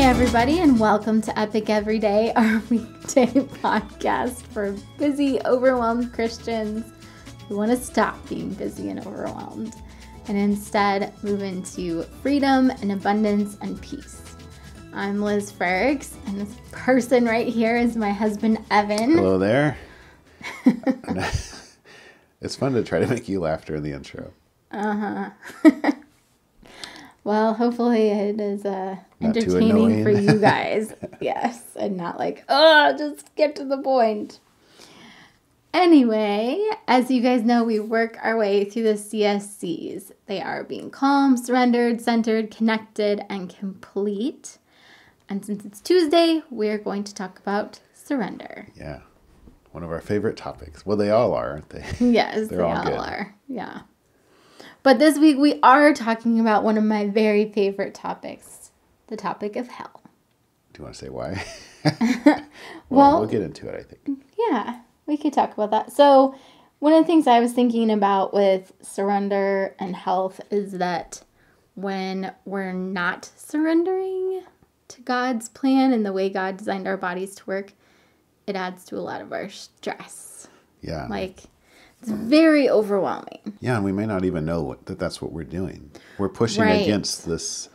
Hey, everybody, and welcome to Epic Everyday, our weekday podcast for busy, overwhelmed Christians who want to stop being busy and overwhelmed and instead move into freedom and abundance and peace. I'm Liz Frerichs, and this person right here is my husband, Evan. Hello there. it's fun to try to make you laugh during the intro. Uh huh. Well, hopefully it is uh, entertaining for you guys. yes, and not like, oh, just get to the point. Anyway, as you guys know, we work our way through the CSCs. They are being calm, surrendered, centered, connected, and complete. And since it's Tuesday, we're going to talk about surrender. Yeah. One of our favorite topics. Well, they all are, aren't they? Yes, they all, all are. Yeah. But this week we are talking about one of my very favorite topics the topic of hell. Do you want to say why? well, well, we'll get into it, I think. Yeah we could talk about that. So, one of the things I was thinking about with surrender and health is that when we're not surrendering to God's plan and the way God designed our bodies to work, it adds to a lot of our stress. Yeah. Like, it's very overwhelming. Yeah, and we may not even know what, that that's what we're doing. We're pushing right. against this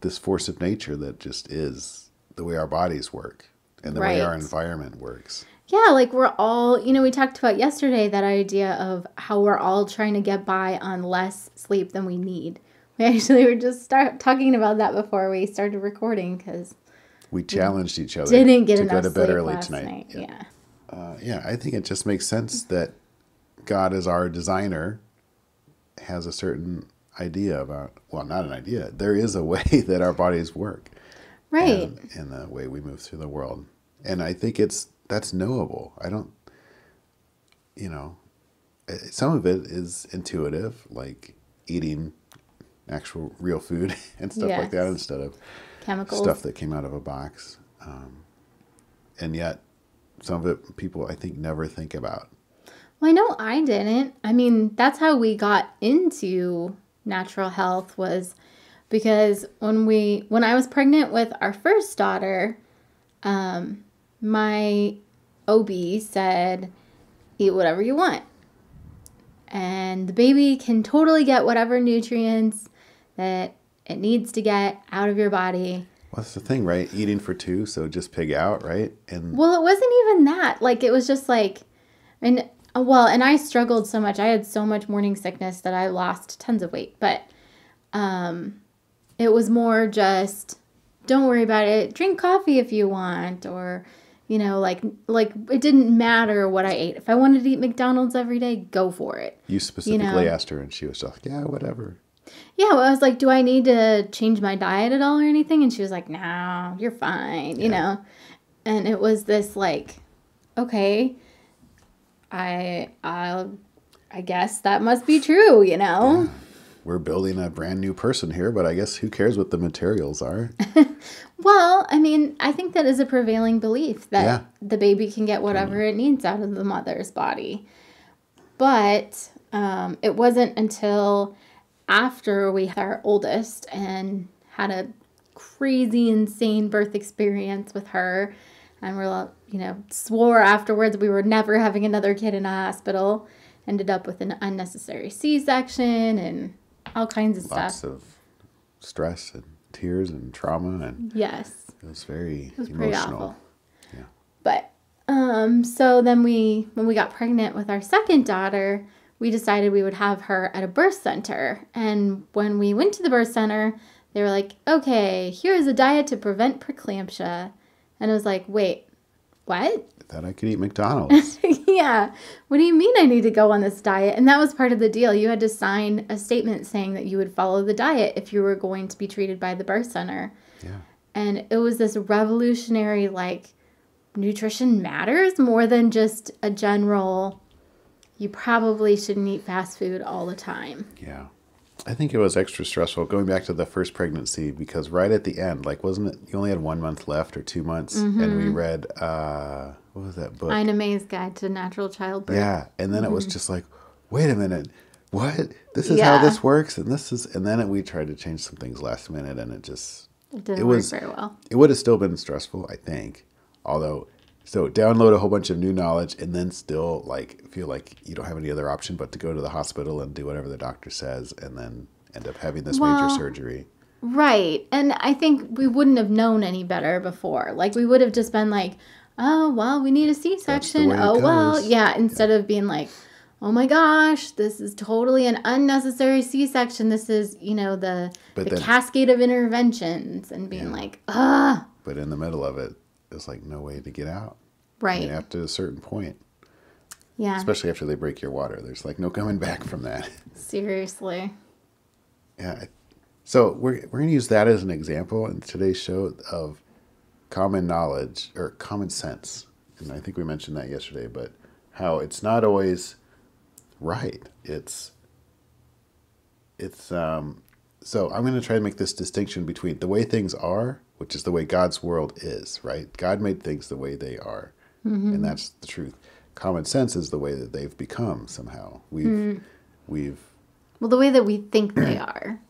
this force of nature that just is the way our bodies work and the right. way our environment works. Yeah, like we're all, you know, we talked about yesterday that idea of how we're all trying to get by on less sleep than we need. We actually were just start talking about that before we started recording because we challenged each other. Didn't get to enough go to bed early tonight. Night. Yeah. Yeah. Uh, yeah, I think it just makes sense that God, as our designer, has a certain idea about well, not an idea. There is a way that our bodies work, right? In the way we move through the world, and I think it's that's knowable. I don't, you know, some of it is intuitive, like eating actual real food and stuff yes. like that instead of chemicals stuff that came out of a box. Um, and yet, some of it people I think never think about. Well, I know I didn't. I mean, that's how we got into natural health was because when we when I was pregnant with our first daughter, um, my OB said, eat whatever you want. And the baby can totally get whatever nutrients that it needs to get out of your body. Well, that's the thing, right? Eating for two, so just pig out, right? And well, it wasn't even that. Like it was just like, and well, and I struggled so much. I had so much morning sickness that I lost tons of weight. But um, it was more just, don't worry about it. Drink coffee if you want, or you know, like like it didn't matter what I ate. If I wanted to eat McDonald's every day, go for it. You specifically you know? asked her, and she was like, "Yeah, whatever." Yeah, well, I was like, "Do I need to change my diet at all or anything?" And she was like, "No, you're fine," you know. And it was this like, okay, I I I guess that must be true, you know. Yeah we're building a brand new person here, but I guess who cares what the materials are? well, I mean, I think that is a prevailing belief that yeah. the baby can get whatever it needs out of the mother's body. But um, it wasn't until after we had our oldest and had a crazy, insane birth experience with her, and we're, you know, swore afterwards we were never having another kid in a hospital ended up with an unnecessary C-section and all kinds of Lots stuff. Lots of stress and tears and trauma and yes, it was very it was emotional. Yeah, but um, so then we when we got pregnant with our second daughter, we decided we would have her at a birth center. And when we went to the birth center, they were like, "Okay, here's a diet to prevent preeclampsia," and I was like, "Wait, what?" That I could eat McDonald's. yeah. What do you mean I need to go on this diet? And that was part of the deal. You had to sign a statement saying that you would follow the diet if you were going to be treated by the birth center. Yeah. And it was this revolutionary, like, nutrition matters more than just a general, you probably shouldn't eat fast food all the time. Yeah. I think it was extra stressful going back to the first pregnancy because right at the end, like, wasn't it? You only had one month left or two months, mm-hmm. and we mm-hmm. read, uh, what was that book? Ina May's Guide to Natural Childbirth. Yeah, and then mm-hmm. it was mm-hmm. just like, wait a minute, what? This is yeah. how this works, and this is, and then it, we tried to change some things last minute, and it just It didn't it was work very well. It would have still been stressful, I think. Although, so download a whole bunch of new knowledge and then still like feel like you don't have any other option but to go to the hospital and do whatever the doctor says, and then end up having this Well, major surgery. Right. And I think we wouldn't have known any better before. Like we would have just been like, oh, well, we need a C section. way it Oh, well. Yeah. Instead of being like, oh my gosh, this is totally an unnecessary C section. This is, you know, the, But the then- cascade of interventions and being like, ah, But in the middle of it, there's like no way to get out. I right. mean, after a certain point, yeah. especially after they break your water, there's like no coming back from that. Seriously. Yeah. So we're we're gonna use that as an example in today's show of common knowledge or common sense, and I think we mentioned that yesterday. But how it's not always right. It's it's um. So I'm gonna try to make this distinction between the way things are, which is the way God's world is. Right? God made things the way they are, mm-hmm. and that's the truth. Common sense is the way that they've become somehow. We've mm-hmm. we've Well, the way that we think they are.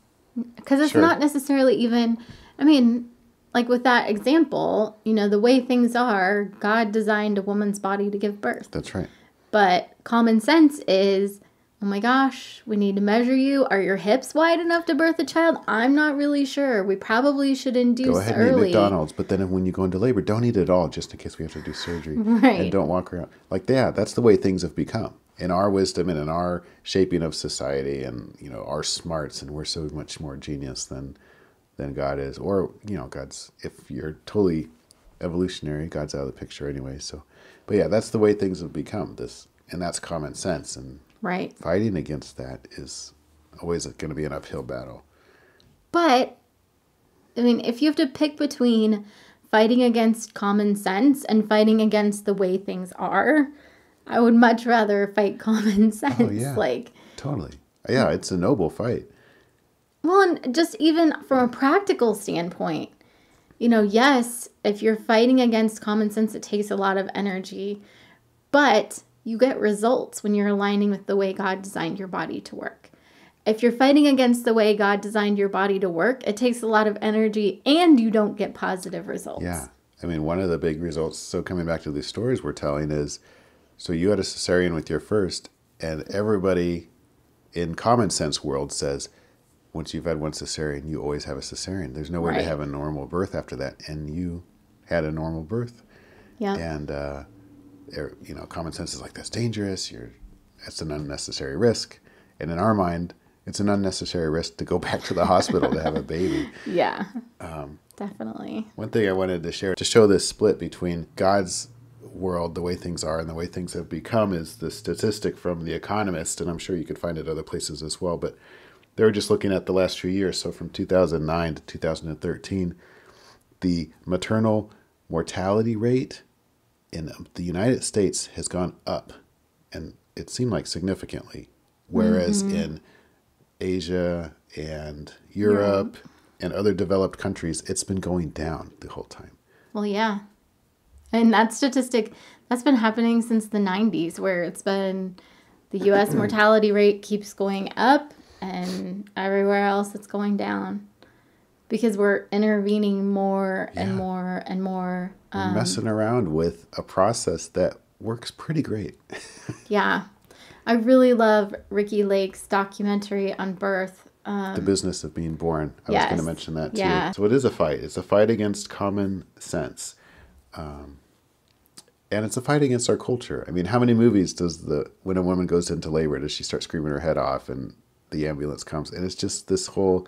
Because it's Sure. not necessarily even, I mean, like with that example, you know, the way things are, God designed a woman's body to give birth. that's right. But common sense is, oh my gosh, we need to measure you. Are your hips wide enough to birth a child? I'm not really sure. We probably should induce Go ahead and eat early. McDonald's, but then when you go into labor, don't eat it all just in case we have to do surgery. Right. And don't walk around. Like, yeah, that's the way things have become. In our wisdom and in our shaping of society and, you know, our smarts, and we're so much more genius than than God is. Or, you know, God's, if you're totally evolutionary, God's out of the picture anyway. So, but yeah, that's the way things have become. This, and that's common sense. And Right. fighting against that is always going to be an uphill battle. But, I mean, if you have to pick between fighting against common sense and fighting against the way things are, I would much rather fight common oh, sense. Oh, yeah. Like, Totally. Yeah, it's a noble fight. well, and just even from a practical standpoint, you know, yes, if you're fighting against common sense, it takes a lot of energy, but you get results when you're aligning with the way God designed your body to work. If you're fighting against the way God designed your body to work, it takes a lot of energy and you don't get positive results. Yeah. I mean, one of the big results, so coming back to these stories we're telling is so you had a cesarean with your first, and everybody in common sense world says once you've had one cesarean, you always have a cesarean. There's no way Right. to have a normal birth after that. And you had a normal birth. Yeah. And, uh, you know, common sense is like, that's dangerous. You're, that's an unnecessary risk. And in our mind, it's an unnecessary risk to go back to the hospital to have a baby. Yeah. Um, Definitely. One thing I wanted to share to show this split between God's world, the way things are, and the way things have become is the statistic from The Economist, and I'm sure you could find it other places as well. But they were just looking at the last few years. So from 2009 to 2013, the maternal mortality rate in the United States has gone up, and it seemed like significantly. Whereas mm-hmm. in Asia and Europe and other developed countries, it's been going down the whole time. Well, yeah. And that statistic, that's been happening since the 90s, where it's been the US mortality rate keeps going up and everywhere else it's going down because we're intervening more and more and more. We're Um, messing around with a process that works pretty great. yeah. I really love Ricki Lake's documentary on birth. Um, the business of being born. I was going to mention that too. Yeah. So it is a fight. It's a fight against common sense. Um, and it's a fight against our culture. I mean, how many movies does the when a woman goes into labor does she start screaming her head off and the ambulance comes and it's just this whole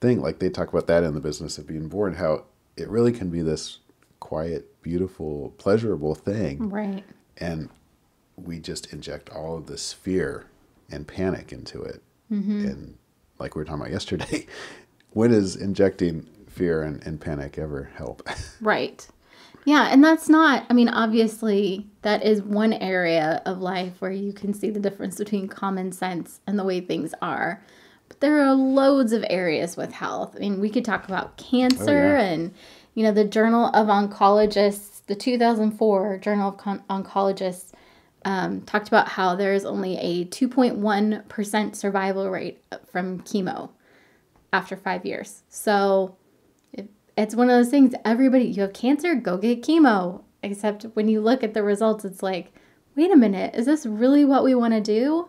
thing like they talk about that in the business of being born how it really can be this quiet, beautiful, pleasurable thing right. and we just inject all of this fear and panic into it. Mm-hmm. And like we were talking about yesterday, when is injecting fear and, and panic ever help? Right. Yeah, and that's not, I mean, obviously, that is one area of life where you can see the difference between common sense and the way things are. There are loads of areas with health. I mean, we could talk about cancer yeah. and, you know, the Journal of Oncologists, the 2004 Journal of Con- Oncologists um, talked about how there's only a 2.1% survival rate from chemo after five years. So, if, it's one of those things everybody, you have cancer, go get chemo. Except when you look at the results, it's like, wait a minute, is this really what we want to do?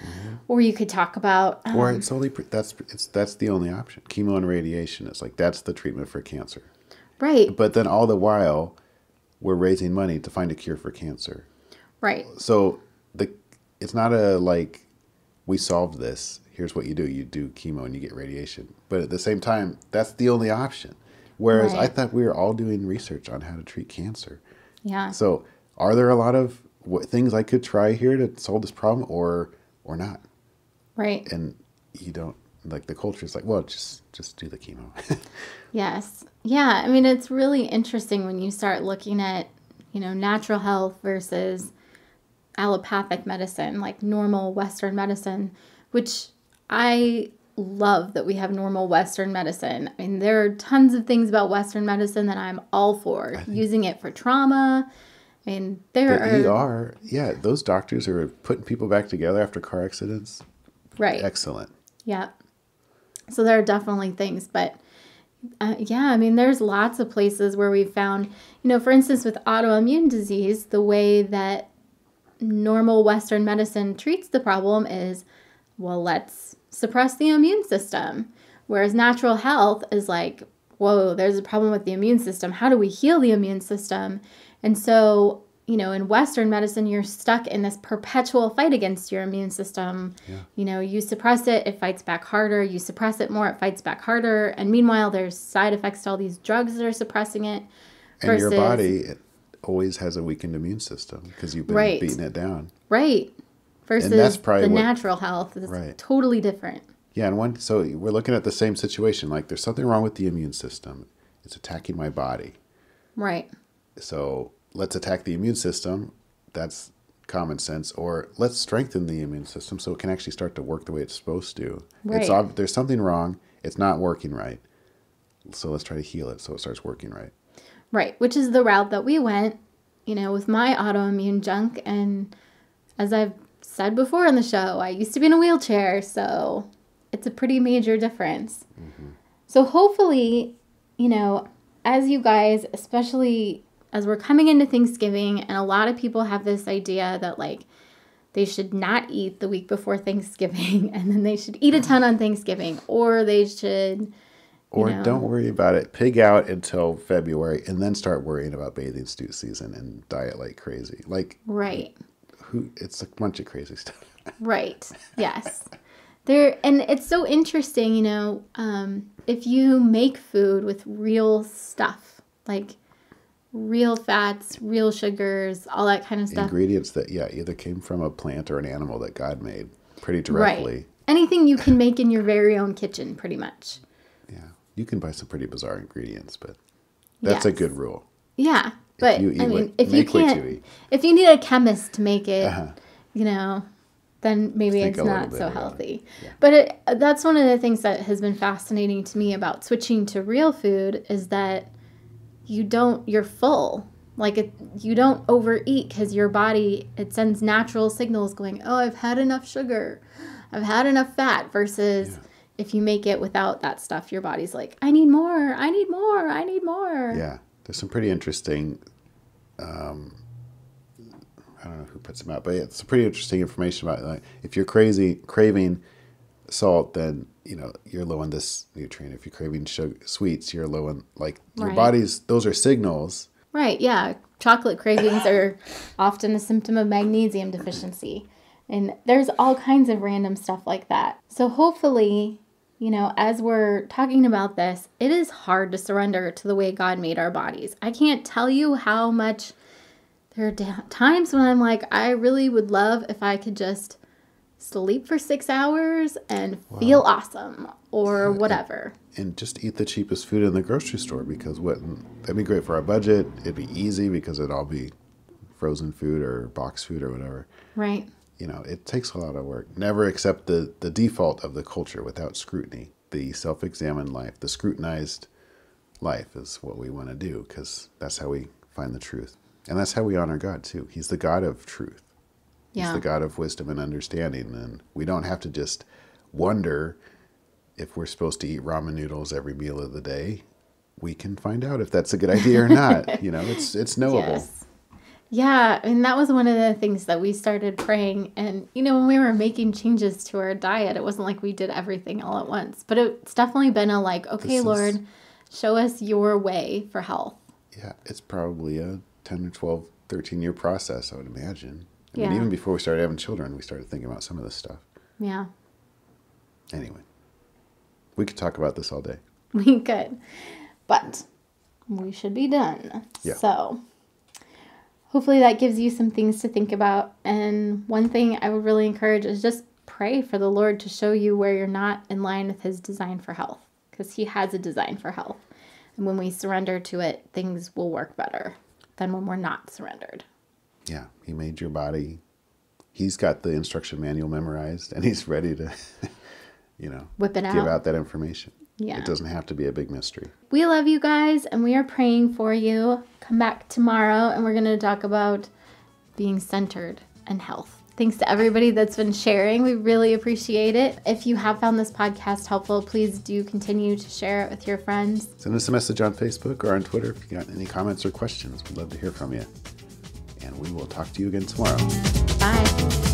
Mm-hmm. Or you could talk about, um, or it's only that's it's that's the only option. Chemo and radiation is like that's the treatment for cancer, right? But then all the while, we're raising money to find a cure for cancer, right? So the it's not a like we solved this. Here's what you do: you do chemo and you get radiation. But at the same time, that's the only option. Whereas right. I thought we were all doing research on how to treat cancer. Yeah. So, are there a lot of things I could try here to solve this problem, or or not? Right. And you don't like the culture is like, well, just just do the chemo. yes. Yeah. I mean, it's really interesting when you start looking at you know natural health versus allopathic medicine, like normal Western medicine, which I love that we have normal Western medicine. I mean, there are tons of things about Western medicine that I'm all for. Using it for trauma. I mean, there the are. ER, yeah, those doctors are putting people back together after car accidents. Right. Excellent. Yeah. So there are definitely things, but uh, yeah, I mean, there's lots of places where we've found, you know, for instance, with autoimmune disease, the way that normal Western medicine treats the problem is, well, let's suppress the immune system. Whereas natural health is like, whoa, there's a problem with the immune system. How do we heal the immune system? And so, you know, in Western medicine, you're stuck in this perpetual fight against your immune system. Yeah. You know, you suppress it, it fights back harder. You suppress it more, it fights back harder. And meanwhile, there's side effects to all these drugs that are suppressing it. And versus, your body always has a weakened immune system because you've been right. beating it down. Right versus and that's probably the what, natural health is right. totally different. Yeah, and one so we're looking at the same situation. Like there's something wrong with the immune system. It's attacking my body. Right. So let's attack the immune system. That's common sense. Or let's strengthen the immune system so it can actually start to work the way it's supposed to. Right. It's there's something wrong. It's not working right. So let's try to heal it so it starts working right. Right, which is the route that we went, you know, with my autoimmune junk and as I've said before in the show, I used to be in a wheelchair, so it's a pretty major difference. Mm-hmm. So hopefully, you know, as you guys, especially as we're coming into Thanksgiving, and a lot of people have this idea that like they should not eat the week before Thanksgiving and then they should eat a ton on Thanksgiving, or they should. Or know, don't worry about it. Pig out until February and then start worrying about bathing suit season and diet like crazy. Like, right who it's a bunch of crazy stuff. right. Yes. There and it's so interesting, you know, um, if you make food with real stuff, like real fats, real sugars, all that kind of stuff. Ingredients that yeah, either came from a plant or an animal that God made pretty directly. Right. Anything you can make in your very own kitchen, pretty much. Yeah. You can buy some pretty bizarre ingredients, but that's yes. a good rule. Yeah. But you I mean, if you can't, you if you need a chemist to make it, uh-huh. you know, then maybe it's not so healthy. Yeah. But it, that's one of the things that has been fascinating to me about switching to real food is that you don't, you're full. Like it, you don't overeat because your body it sends natural signals going, oh, I've had enough sugar, I've had enough fat. Versus yeah. if you make it without that stuff, your body's like, I need more, I need more, I need more. Yeah there's some pretty interesting. Um, I don't know who puts them out, but it's pretty interesting information about like if you're crazy craving salt, then you know you're low on this nutrient. If you're craving sugar, sweets, you're low on like your body's. Those are signals. Right. Yeah. Chocolate cravings are often a symptom of magnesium deficiency. And there's all kinds of random stuff like that. So hopefully you know, as we're talking about this, it is hard to surrender to the way God made our bodies. I can't tell you how much there are times when I'm like, I really would love if I could just sleep for six hours and wow. feel awesome or whatever. And just eat the cheapest food in the grocery store because what that'd be great for our budget. It'd be easy because it'd all be frozen food or box food or whatever. Right you know, it takes a lot of work. Never accept the, the default of the culture without scrutiny. The self examined life, the scrutinized life is what we want to do because that's how we find the truth. And that's how we honor God too. He's the God of truth. Yeah. He's the God of wisdom and understanding. And we don't have to just wonder if we're supposed to eat ramen noodles every meal of the day. we can find out if that's a good idea or not. you know, it's it's knowable. Yes. Yeah, and that was one of the things that we started praying. And, you know, when we were making changes to our diet, it wasn't like we did everything all at once, but it's definitely been a like, okay, this Lord, is, show us your way for health. Yeah, it's probably a 10 or 12, 13 year process, I would imagine. I yeah. mean, even before we started having children, we started thinking about some of this stuff. Yeah. Anyway, we could talk about this all day. We could, but we should be done. Yeah. So hopefully that gives you some things to think about. And one thing I would really encourage is just pray for the Lord to show you where you're not in line with His design for health, because He has a design for health. And when we surrender to it, things will work better than when we're not surrendered. Yeah, He made your body. He's got the instruction manual memorized, and He's ready to, you know, whip it out. give out that information. Yeah. It doesn't have to be a big mystery. We love you guys and we are praying for you. Come back tomorrow and we're going to talk about being centered and health. Thanks to everybody that's been sharing. We really appreciate it. If you have found this podcast helpful, please do continue to share it with your friends. Send us a message on Facebook or on Twitter if you got any comments or questions. We'd love to hear from you. And we will talk to you again tomorrow. Bye.